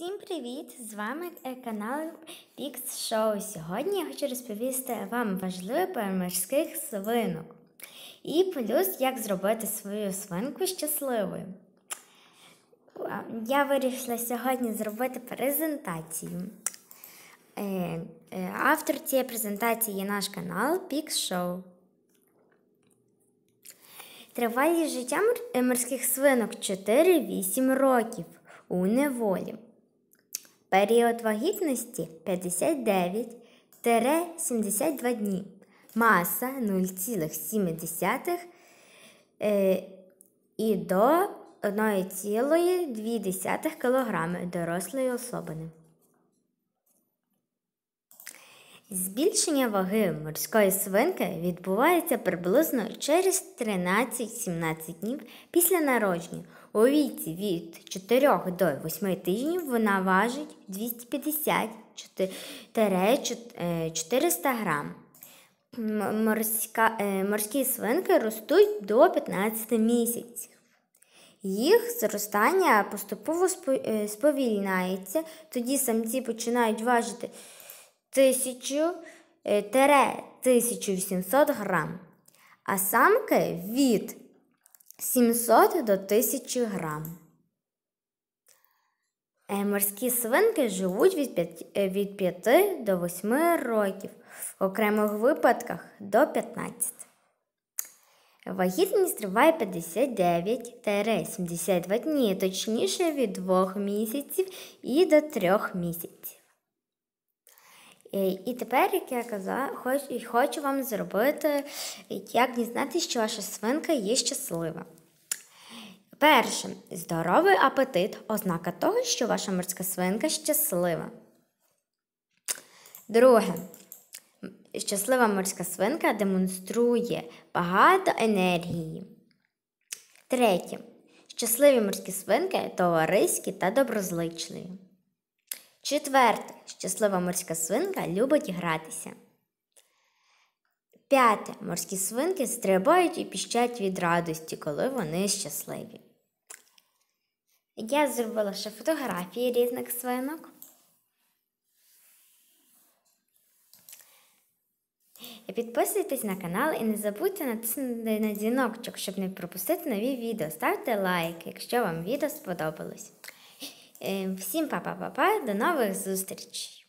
Всім привіт! З вами е, канал Pix Show. Сьогодні я хочу розповісти вам важливе про морських свинок. І плюс, як зробити свою свинку щасливою. Я вирішила сьогодні зробити презентацію. Е, е, Автор цієї презентації є наш канал Pix Show. Тривалість життя морських свинок 4-8 років у неволі. Період вагітності 59-72 дні. Маса 0,7 е, і до 1,2 кг дорослої особини. Збільшення ваги морської свинки відбувається приблизно через 13-17 днів після народження. У віці від 4 до 8 тижнів вона важить 250-400 грам. Морська, е, морські свинки ростуть до 15 місяців. Їх зростання поступово е, сповільняється, тоді самці починають важити 1000-1800 грам, а самки від 700 до 1000 грам. Е, Морські свинки живуть від 5, е, від 5 до 8 років, в окремих випадках до 15. Вагітність триває 59-72 дні, точніше від 2 місяців і до 3 місяців. Е, І тепер, як я казала, хочу, хочу вам зробити, як дізнатися, що ваша свинка є щаслива. Перше, здоровий апетит ознака того, що ваша морська свинка щаслива. Друге, щаслива морська свинка демонструє багато енергії. Третє, щасливі морські свинки товариські та доброзичливі. Четверте, щаслива морська свинка любить гратися. П'яте. Морські свинки стрибають і піщать від радості, коли вони щасливі. Я зробила ще фотографії різних свинок. Підписуйтесь на канал і не забудьте натиснути на дзвіночок, щоб не пропустити нові відео. Ставте лайк, якщо вам відео сподобалось. Е, Всім па-па-па-па, до нових зустрічей!